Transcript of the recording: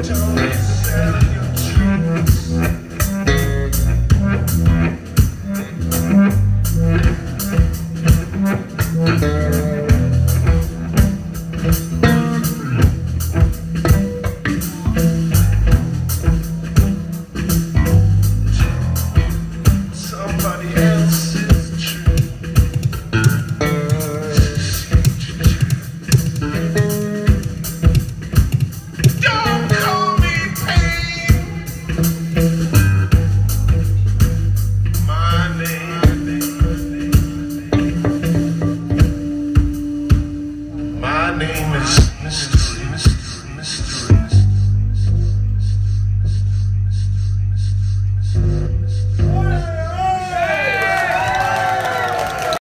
don't